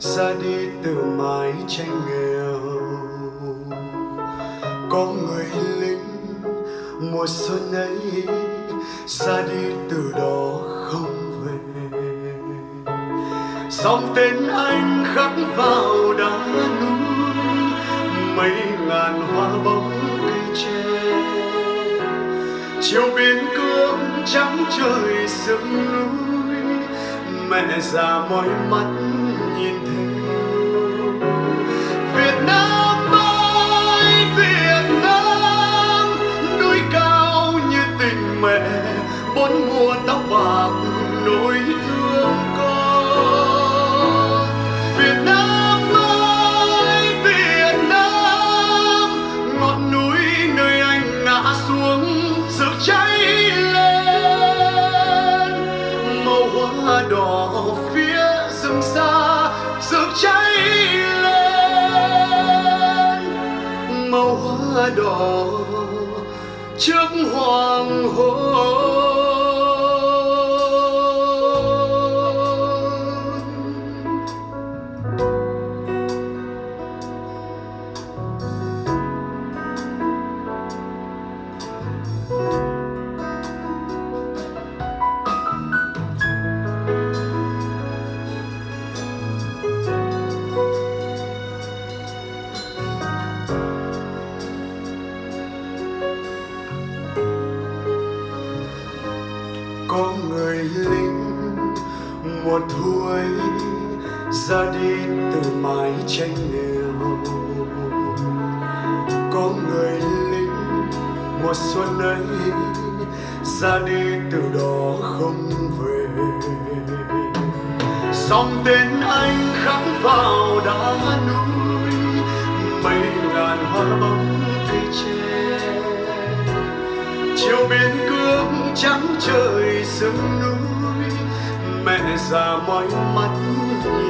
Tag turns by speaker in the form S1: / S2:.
S1: ra đi từ mái tranh nghèo. Có người lính mùa xuân ấy ra đi từ đó không về. Dòng tên anh khắc vào đá núi, mấy ngàn hoa bóng cây tre chiều biên cương trắng trời sương núi, mẹ già mỏi mắt nhìn đỏ trước hoàng hôn. Ra đi từ mái tranh nghèo có người lính, mùa xuân ấy, ra đi từ đó không về. Dòng tên anh khắc vào đá núi, mấy ngàn hoa bóng cây tre chiều biên cương trắng trời sương núi, mẹ già mỏi mắt nhìn